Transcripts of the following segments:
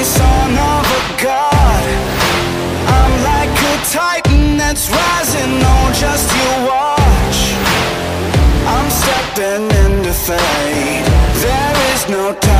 only son of a god. I'm like a titan that's rising on just you watch. I'm stepping into fate. There is no time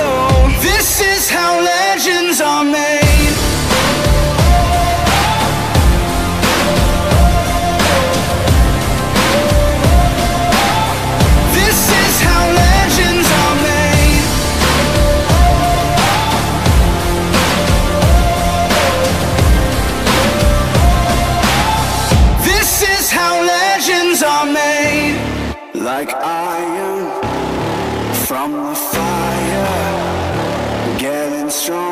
Like iron from the fire, getting strong.